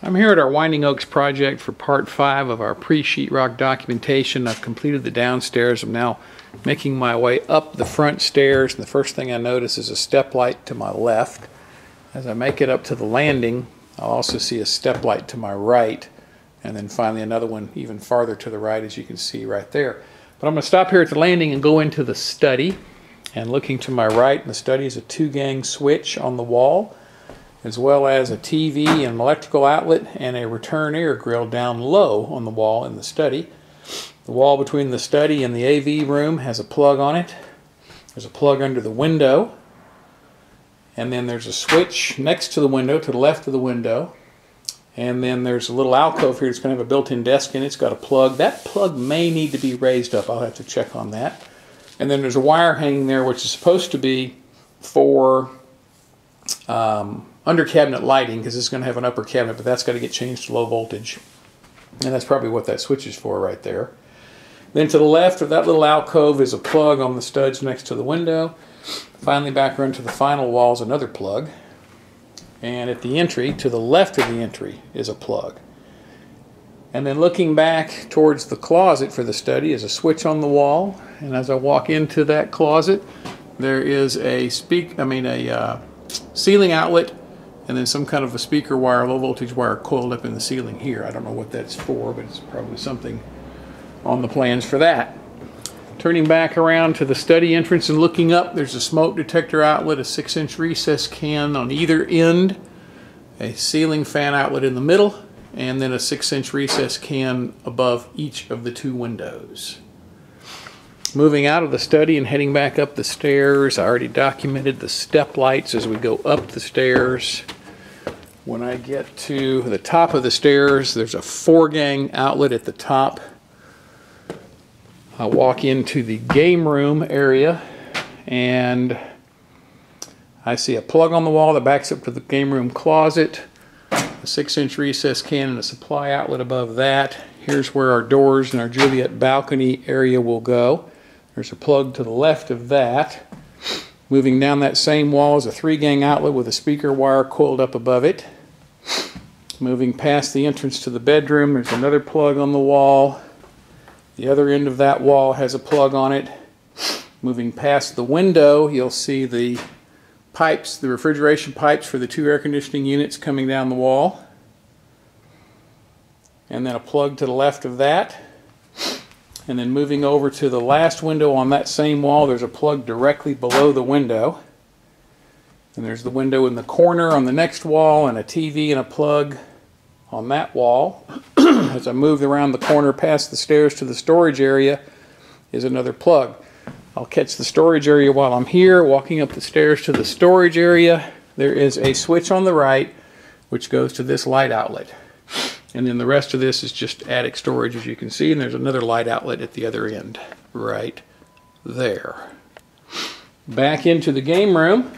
I'm here at our Winding Oaks project for part five of our pre-sheetrock documentation. I've completed the downstairs. I'm now making my way up the front stairs. And the first thing I notice is a step light to my left. As I make it up to the landing, I'll also see a step light to my right. And then finally another one even farther to the right, as you can see right there. But I'm going to stop here at the landing and go into the study. And looking to my right in the study is a two-gang switch on the wall as well as a TV and an electrical outlet and a return air grill down low on the wall in the study. The wall between the study and the AV room has a plug on it. There's a plug under the window. And then there's a switch next to the window, to the left of the window. And then there's a little alcove here that's going to have a built-in desk and it's got a plug. That plug may need to be raised up. I'll have to check on that. And then there's a wire hanging there which is supposed to be for um, under cabinet lighting because it's going to have an upper cabinet, but that's got to get changed to low voltage. And that's probably what that switch is for right there. Then to the left of that little alcove is a plug on the studs next to the window. Finally back around to the final wall is another plug. And at the entry, to the left of the entry, is a plug. And then looking back towards the closet for the study is a switch on the wall. And as I walk into that closet, there is a speak, I mean a uh, ceiling outlet and then some kind of a speaker wire, low voltage wire coiled up in the ceiling here. I don't know what that's for, but it's probably something on the plans for that. Turning back around to the study entrance and looking up, there's a smoke detector outlet, a 6-inch recess can on either end, a ceiling fan outlet in the middle, and then a 6-inch recess can above each of the two windows. Moving out of the study and heading back up the stairs, I already documented the step lights as we go up the stairs. When I get to the top of the stairs, there's a four gang outlet at the top. I walk into the game room area and I see a plug on the wall that backs up to the game room closet, a six inch recess can and a supply outlet above that. Here's where our doors and our Juliet balcony area will go. There's a plug to the left of that. Moving down that same wall is a three gang outlet with a speaker wire coiled up above it. Moving past the entrance to the bedroom, there's another plug on the wall. The other end of that wall has a plug on it. Moving past the window, you'll see the pipes, the refrigeration pipes for the two air conditioning units coming down the wall. And then a plug to the left of that. And then moving over to the last window on that same wall, there's a plug directly below the window. And there's the window in the corner on the next wall and a TV and a plug on that wall. As I move around the corner past the stairs to the storage area is another plug. I'll catch the storage area while I'm here. Walking up the stairs to the storage area, there is a switch on the right which goes to this light outlet. And then the rest of this is just attic storage as you can see and there's another light outlet at the other end right there. Back into the game room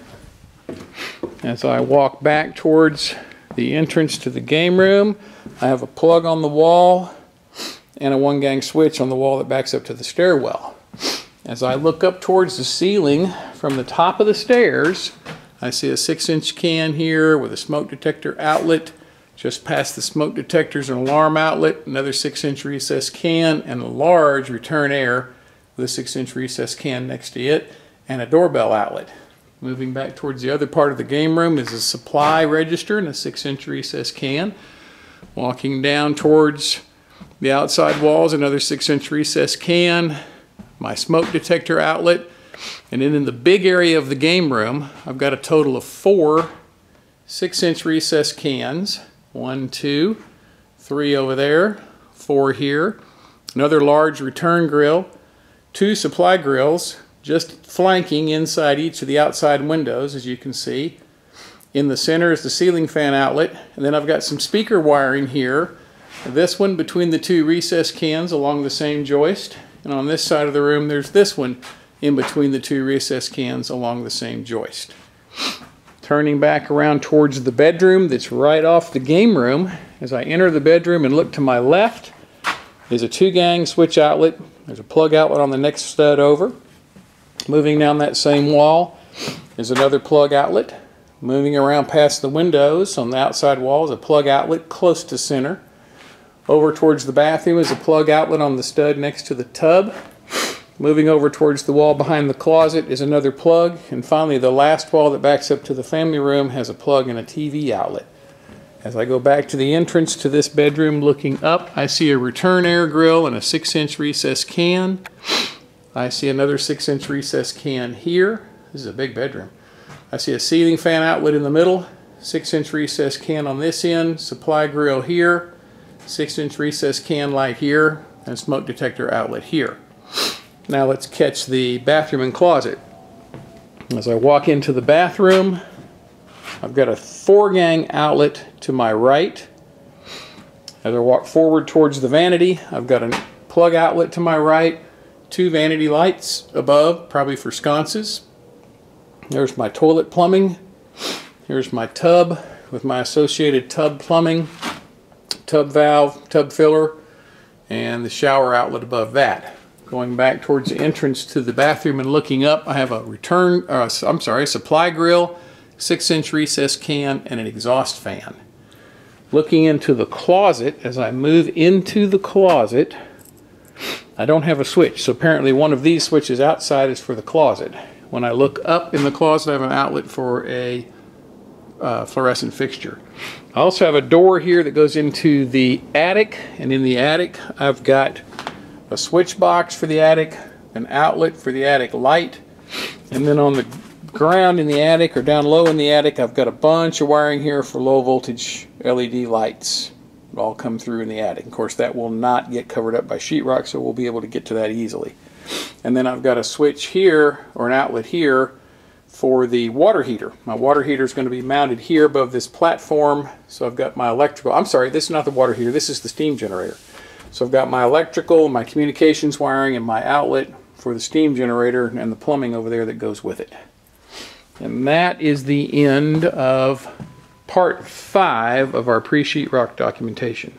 as I walk back towards the entrance to the game room, I have a plug on the wall and a one gang switch on the wall that backs up to the stairwell. As I look up towards the ceiling from the top of the stairs, I see a six inch can here with a smoke detector outlet. Just past the smoke detectors, an alarm outlet, another six inch recess can, and a large return air with a six inch recess can next to it, and a doorbell outlet. Moving back towards the other part of the game room is a supply register and a six inch recess can. Walking down towards the outside walls, another six inch recess can, my smoke detector outlet, and then in the big area of the game room, I've got a total of four six inch recess cans. One, two, three over there, four here, another large return grill, two supply grills, just flanking inside each of the outside windows, as you can see. In the center is the ceiling fan outlet, and then I've got some speaker wiring here. This one between the two recess cans along the same joist, and on this side of the room there's this one in between the two recess cans along the same joist. Turning back around towards the bedroom that's right off the game room, as I enter the bedroom and look to my left, is a two-gang switch outlet. There's a plug outlet on the next stud over. Moving down that same wall is another plug outlet Moving around past the windows on the outside wall is a plug outlet close to center. Over towards the bathroom is a plug outlet on the stud next to the tub. Moving over towards the wall behind the closet is another plug. And finally, the last wall that backs up to the family room has a plug and a TV outlet. As I go back to the entrance to this bedroom looking up, I see a return air grill and a 6-inch recess can. I see another 6-inch recess can here. This is a big bedroom. I see a ceiling fan outlet in the middle, 6-inch recess can on this end, supply grill here, 6-inch recess can light here, and smoke detector outlet here. Now let's catch the bathroom and closet. As I walk into the bathroom, I've got a four gang outlet to my right. As I walk forward towards the vanity, I've got a plug outlet to my right, two vanity lights above, probably for sconces. There's my toilet plumbing. Here's my tub with my associated tub plumbing, tub valve, tub filler, and the shower outlet above that. Going back towards the entrance to the bathroom and looking up, I have a return, uh, I'm sorry, a supply grill, six inch recess can, and an exhaust fan. Looking into the closet, as I move into the closet, I don't have a switch, so apparently one of these switches outside is for the closet. When I look up in the closet, I have an outlet for a uh, fluorescent fixture. I also have a door here that goes into the attic, and in the attic, I've got a switch box for the attic, an outlet for the attic light, and then on the ground in the attic or down low in the attic, I've got a bunch of wiring here for low voltage LED lights. All come through in the attic. Of course, that will not get covered up by sheetrock, so we'll be able to get to that easily. And then I've got a switch here, or an outlet here, for the water heater. My water heater is going to be mounted here above this platform. So I've got my electrical, I'm sorry, this is not the water heater, this is the steam generator. So I've got my electrical, my communications wiring, and my outlet for the steam generator and the plumbing over there that goes with it. And that is the end of part five of our pre-sheetrock documentation.